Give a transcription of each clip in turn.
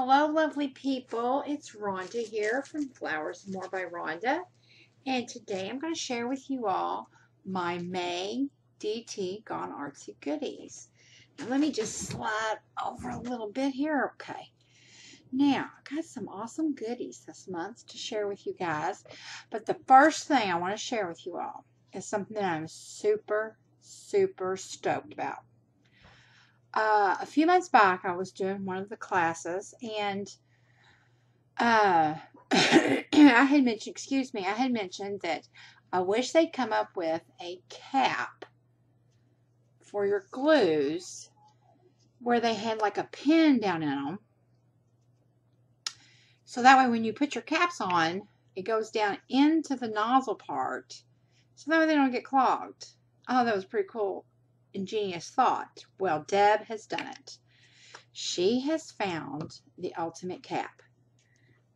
Hello, lovely people. It's Rhonda here from Flowers More by Rhonda. And today I'm going to share with you all my May DT Gone Artsy goodies. Now, let me just slide over a little bit here. Okay. Now, I've got some awesome goodies this month to share with you guys. But the first thing I want to share with you all is something that I'm super, super stoked about uh, a few months back, I was doing one of the classes, and uh, I had mentioned, excuse me, I had mentioned that I wish they'd come up with a cap for your glues where they had like a pin down in them. So that way when you put your caps on, it goes down into the nozzle part. So that way they don't get clogged. Oh, that was pretty cool ingenious thought. Well, Deb has done it. She has found the ultimate cap.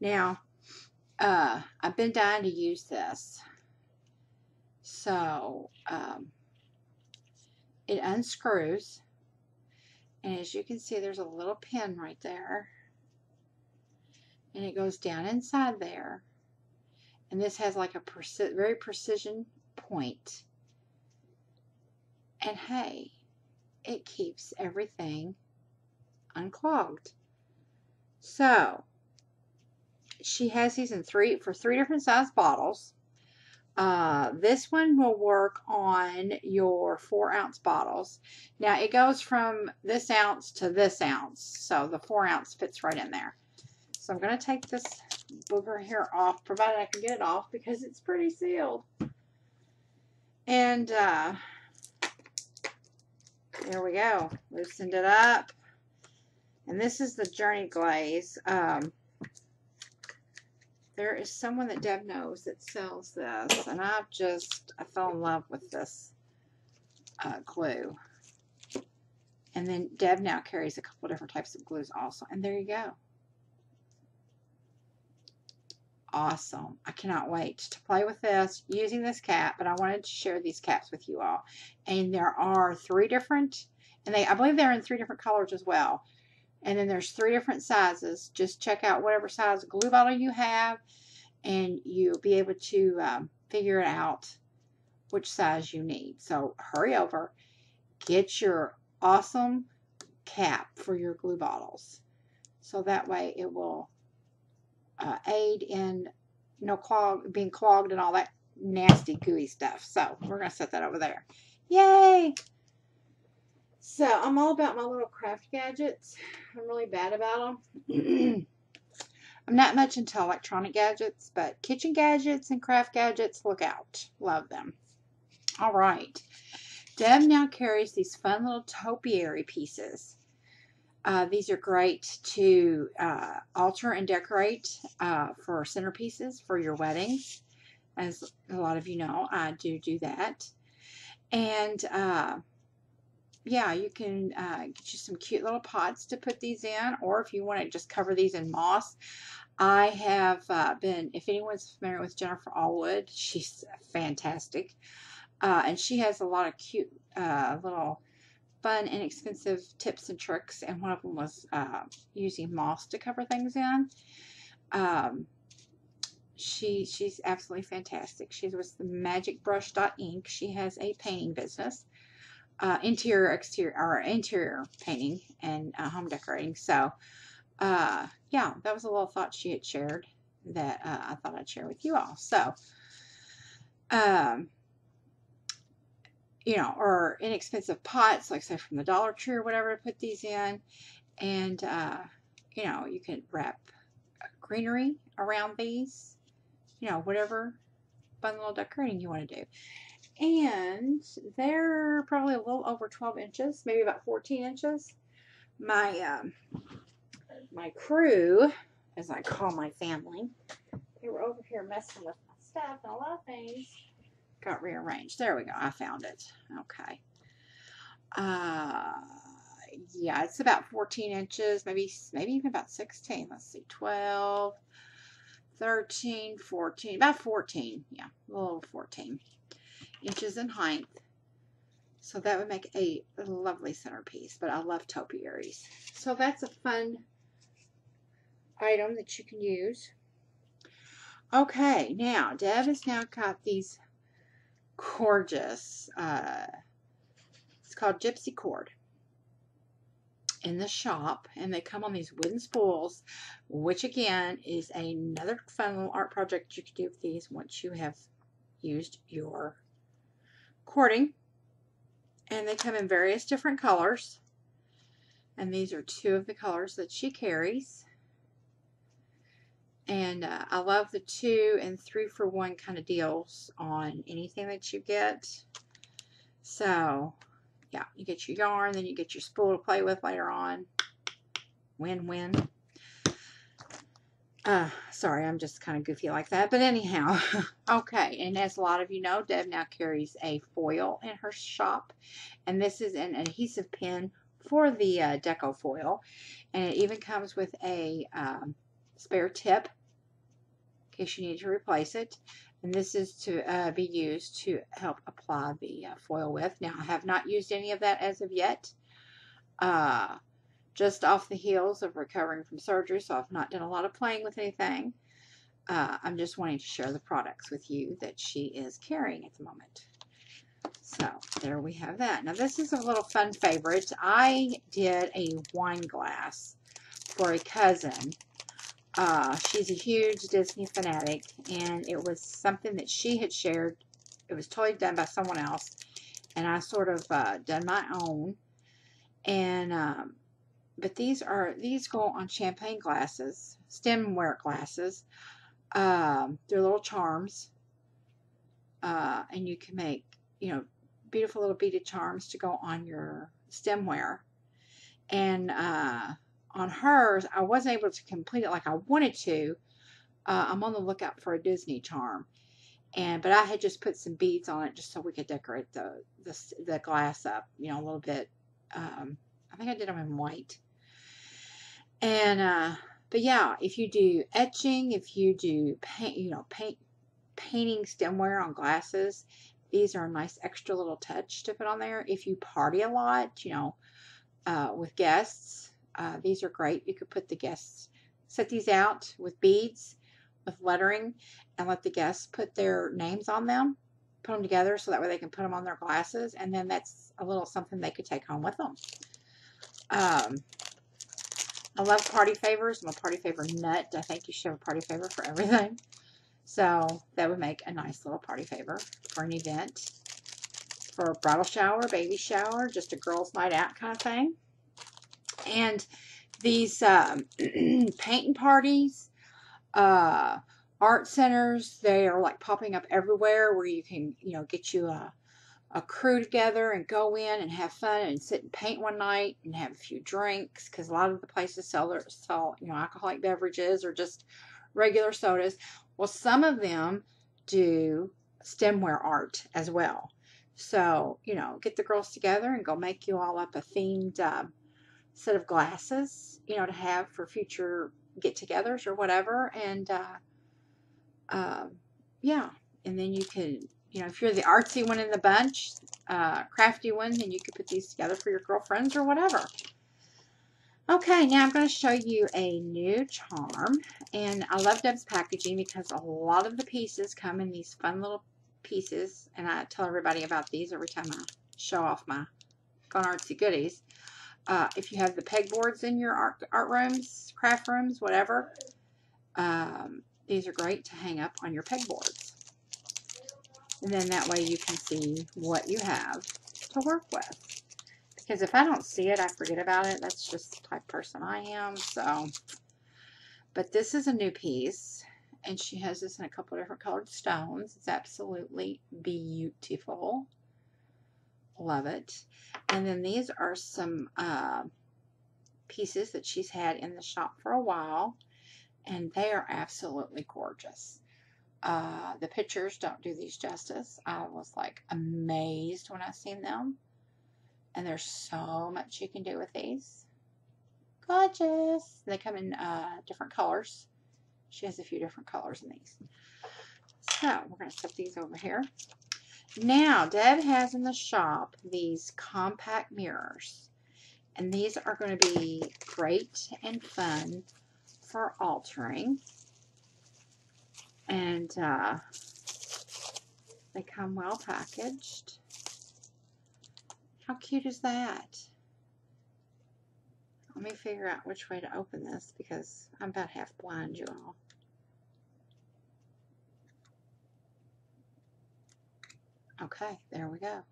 Now, uh, I've been dying to use this. So, um, it unscrews. And as you can see, there's a little pin right there. And it goes down inside there. And this has like a very precision point and hey, it keeps everything unclogged. So, she has these in three for three different size bottles. Uh, this one will work on your four ounce bottles. Now it goes from this ounce to this ounce, so the four ounce fits right in there. So I'm going to take this booger here off, provided I can get it off because it's pretty sealed. And uh, there we go. Loosened it up. And this is the Journey Glaze. Um, there is someone that Deb knows that sells this. And I've just, I fell in love with this uh, glue. And then Deb now carries a couple different types of glues also. And there you go. Awesome. I cannot wait to play with this using this cap, but I wanted to share these caps with you all. And there are three different, and they I believe they're in three different colors as well. And then there's three different sizes. Just check out whatever size glue bottle you have, and you'll be able to um, figure it out which size you need. So hurry over, get your awesome cap for your glue bottles. So that way it will uh, aid in you know clog being clogged and all that nasty gooey stuff. So we're gonna set that over there. Yay! So I'm all about my little craft gadgets. I'm really bad about them. I'm not much into electronic gadgets, but kitchen gadgets and craft gadgets, look out. Love them. All right. Deb now carries these fun little topiary pieces. Uh, these are great to uh, alter and decorate uh, for centerpieces for your weddings. As a lot of you know, I do do that. And uh, yeah, you can uh, get you some cute little pots to put these in, or if you want to just cover these in moss. I have been, if anyone's familiar with Jennifer Allwood, she's fantastic. and she has a lot of cute little fun, and expensive tips and tricks, and one of them was uh, using moss to cover things in. Um, she she's absolutely fantastic. She's with the Magic Brush dot Ink. She has a painting business, uh, interior, exterior, or interior painting and uh, home decorating. So, uh, yeah, that was a little thought she had shared that uh, I thought I'd share with you all. So, um, you know, or inexpensive pots, like say from the Dollar Tree or whatever, to put these in. And, uh, you know, you can wrap greenery around these, you know, whatever fun little decorating you want to do. And they're probably a little over 12 inches, maybe about 14 inches. My, um, my crew, as I call my family, they were over here messing with my stuff and a lot of things got rearranged. There we go. I found it. Okay. Uh, yeah, it's about 14 inches, maybe maybe even about 16. Let's see, 12, 13, 14, about 14. Yeah, a little 14 inches in height. So that would make a lovely centerpiece, but I love topiaries. So that's a fun item that you can use. Okay, now Deb has now got these gorgeous, uh, it's called Gypsy Cord in the shop and they come on these wooden spools which again is another fun little art project you can do with these once you have used your cording. And they come in various different colors and these are two of the colors that she carries and uh, I love the two and three for one kind of deals on anything that you get so yeah, you get your yarn, then you get your spool to play with later on. Win-win. Uh, sorry, I'm just kind of goofy like that. But anyhow, okay. And as a lot of you know, Deb now carries a foil in her shop. And this is an adhesive pin for the uh, deco foil. And it even comes with a um, spare tip in case you need to replace it and this is to uh, be used to help apply the uh, foil with. Now, I have not used any of that as of yet. Uh, just off the heels of recovering from surgery, so I've not done a lot of playing with anything. Uh, I'm just wanting to share the products with you that she is carrying at the moment. So, there we have that. Now, this is a little fun favorite. I did a wine glass for a cousin uh, she's a huge Disney fanatic, and it was something that she had shared. It was totally done by someone else, and I sort of uh, done my own. And um, but these are these go on champagne glasses, stemware glasses. Um, they're little charms, uh, and you can make you know beautiful little beaded charms to go on your stemware. And uh, on hers, I wasn't able to complete it like I wanted to. Uh, I'm on the lookout for a Disney charm. And but I had just put some beads on it just so we could decorate the the, the glass up, you know, a little bit. Um, I think I did them in white. And uh, but yeah, if you do etching, if you do paint, you know, paint painting stemware on glasses, these are a nice extra little touch to put on there. If you party a lot, you know, uh, with guests, uh, these are great. You could put the guests, set these out with beads, with lettering, and let the guests put their names on them, put them together so that way they can put them on their glasses, and then that's a little something they could take home with them. Um, I love party favors. I'm a party favor nut. I think you should have a party favor for everything. So that would make a nice little party favor for an event, for a bridal shower, baby shower, just a girls' night out kind of thing. And these um, painting parties, uh, art centers, they are like popping up everywhere where you can, you know, get you a, a crew together and go in and have fun and sit and paint one night and have a few drinks because a lot of the places sell their sell you know alcoholic beverages or just regular sodas. Well, some of them do stemware art as well. So you know, get the girls together and go make you all up a themed uh, set of glasses, you know, to have for future get-togethers or whatever. And uh, uh, yeah, and then you can, you know, if you're the artsy one in the bunch, uh, crafty one, then you could put these together for your girlfriends or whatever. Okay, now I'm going to show you a new charm. And I love Deb's packaging because a lot of the pieces come in these fun little pieces. And I tell everybody about these every time I show off my Gone Artsy goodies. Uh, if you have the pegboards in your art, art rooms, craft rooms, whatever, um, these are great to hang up on your pegboards. And then that way you can see what you have to work with. Because if I don't see it, I forget about it. That's just the type person I am. So, but this is a new piece. And she has this in a couple different colored stones. It's absolutely beautiful. Love it. And then these are some uh, pieces that she's had in the shop for a while. And they are absolutely gorgeous. Uh, the pictures don't do these justice. I was like amazed when I seen them. And there's so much you can do with these. Gorgeous. They come in uh, different colors. She has a few different colors in these. So we're going to set these over here. Now, Deb has in the shop these compact mirrors. And these are going to be great and fun for altering. And uh, they come well packaged. How cute is that? Let me figure out which way to open this because I'm about half blind, you all. Okay, there we go.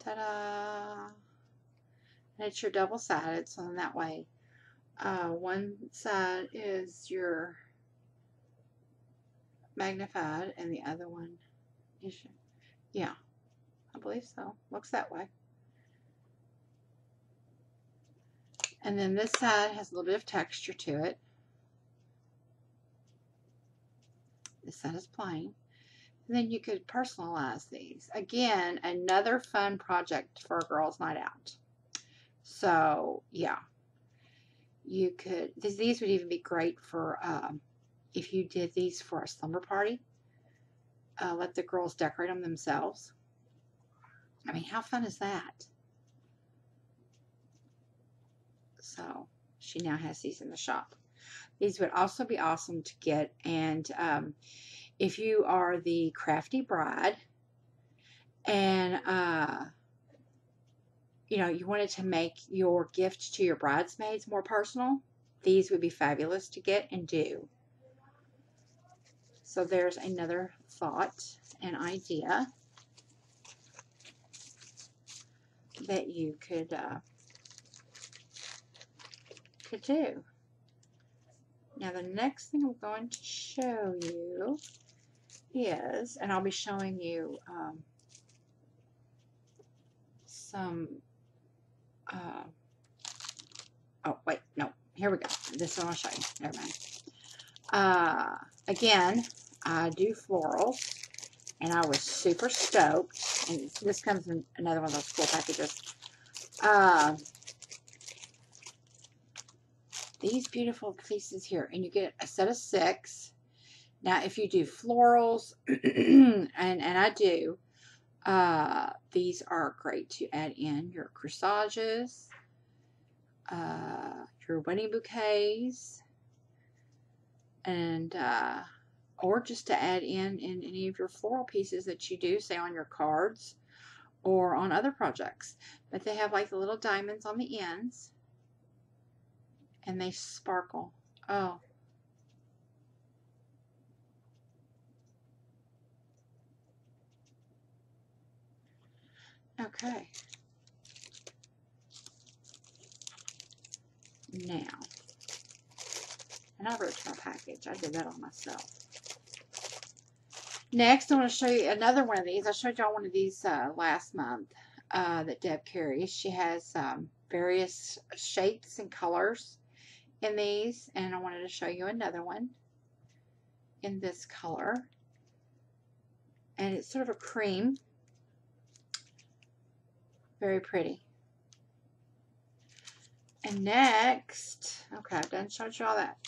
Ta-da! And it's your double-sided, so in that way, uh, one side is your magnified and the other one is your, yeah, I believe so. Looks that way. And then this side has a little bit of texture to it. This side is plain. Then you could personalize these. Again, another fun project for a girls' night out. So, yeah. You could, these would even be great for um, if you did these for a slumber party. Uh, let the girls decorate them themselves. I mean, how fun is that? So she now has these in the shop. These would also be awesome to get. And um, if you are the crafty bride and, uh, you know, you wanted to make your gift to your bridesmaids more personal, these would be fabulous to get and do. So there's another thought and idea that you could uh, could do. Now the next thing I'm going to show you is, and I'll be showing you um, some, uh, oh wait, no, here we go. This one I'll show you. Never mind. Uh, again, I do florals, and I was super stoked. And this comes in another one of those cool packages. Uh, these beautiful pieces here, and you get a set of six. Now, if you do florals, and, and I do, uh, these are great to add in your corsages, uh, your wedding bouquets, and uh, or just to add in in any of your floral pieces that you do, say on your cards or on other projects. But they have like the little diamonds on the ends and they sparkle. Oh. Okay. Now, and I wrote my package. I did that on myself. Next, I want to show you another one of these. I showed y'all one of these uh, last month uh, that Deb carries. She has um, various shapes and colors in these and I wanted to show you another one in this color and it's sort of a cream very pretty. And next okay I've done showed you all that.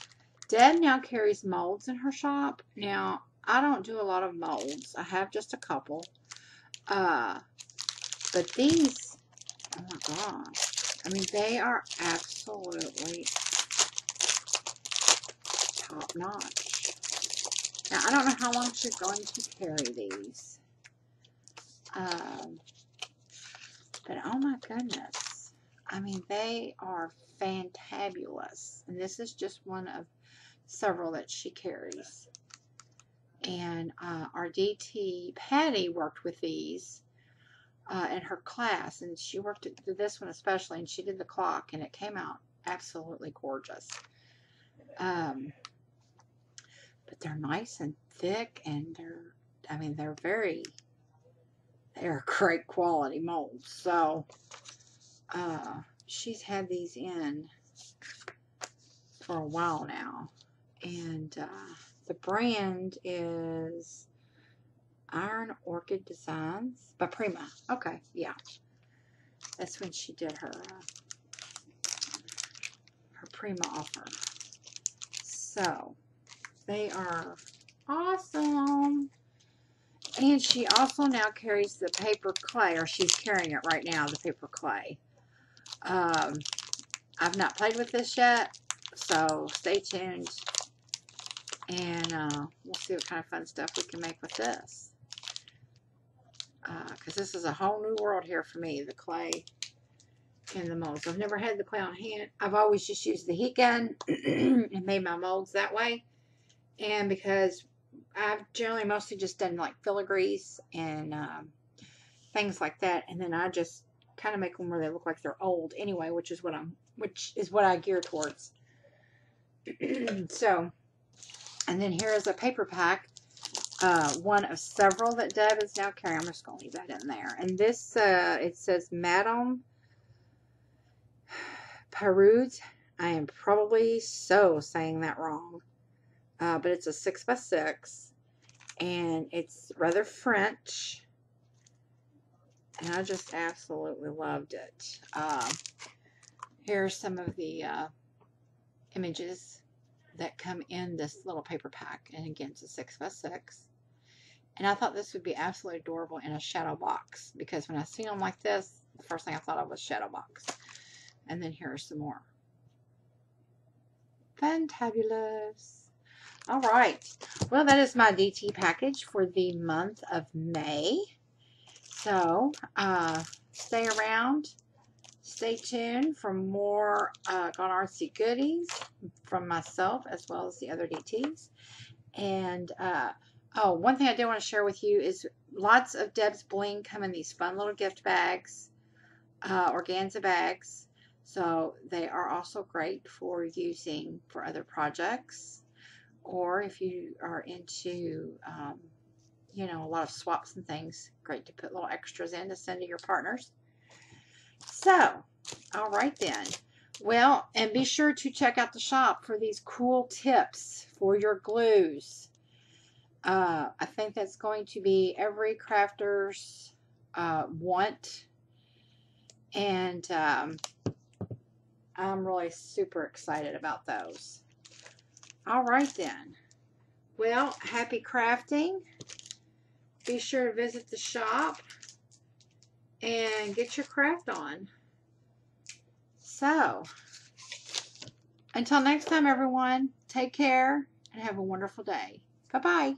Deb now carries molds in her shop. Now I don't do a lot of molds. I have just a couple. Uh but these oh my gosh. I mean they are absolutely top notch. Now, I don't know how long she's going to carry these. Um, but oh my goodness. I mean, they are fantabulous. And this is just one of several that she carries. And uh, our DT Patty worked with these uh, in her class. And she worked at this one especially. And she did the clock. And it came out absolutely gorgeous. Um, but they're nice and thick and they're, I mean, they're very, they're great quality molds. So, uh, she's had these in for a while now. And, uh, the brand is Iron Orchid Designs by Prima. Okay, yeah. That's when she did her, uh, her Prima offer. So, they are awesome. And she also now carries the paper clay, or she's carrying it right now, the paper clay. Um, I've not played with this yet. So stay tuned and uh, we'll see what kind of fun stuff we can make with this. Because uh, this is a whole new world here for me, the clay and the molds. I've never had the clay on hand. I've always just used the heat gun and made my molds that way. And because I've generally mostly just done like filigrees and um, things like that. And then I just kind of make them where they look like they're old anyway, which is what I'm, which is what I gear towards. so, and then here is a paper pack, uh, one of several that Deb is now carrying. I'm just going to leave that in there. And this, uh, it says Madame Perrude. I am probably so saying that wrong. Uh, but it's a 6 by 6 and it's rather French. And I just absolutely loved it. Uh, here are some of the uh, images that come in this little paper pack. And again, it's a 6 by 6 And I thought this would be absolutely adorable in a shadow box. Because when I seen them like this, the first thing I thought of was shadow box. And then here are some more. Fantabulous. All right. Well, that is my DT package for the month of May. So, uh, stay around. Stay tuned for more uh, Gone Artsy goodies from myself as well as the other DTs. And, uh, oh, one thing I did want to share with you is lots of Deb's Bling come in these fun little gift bags, uh, organza bags. So they are also great for using for other projects or if you are into, um, you know, a lot of swaps and things, great to put little extras in to send to your partners. So, all right then. Well, and be sure to check out the shop for these cool tips for your glues. Uh, I think that's going to be every crafter's uh, want. And um, I'm really super excited about those. All right then. Well, happy crafting. Be sure to visit the shop and get your craft on. So, until next time, everyone, take care and have a wonderful day. Bye-bye.